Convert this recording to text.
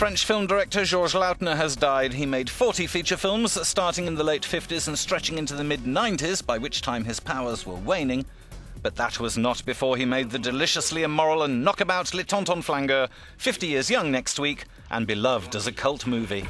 French film director Georges Lautner has died. He made 40 feature films, starting in the late 50s and stretching into the mid 90s, by which time his powers were waning. But that was not before he made the deliciously immoral and knockabout Les Tontons Flingueurs, 50 years young next week, and beloved as a cult movie.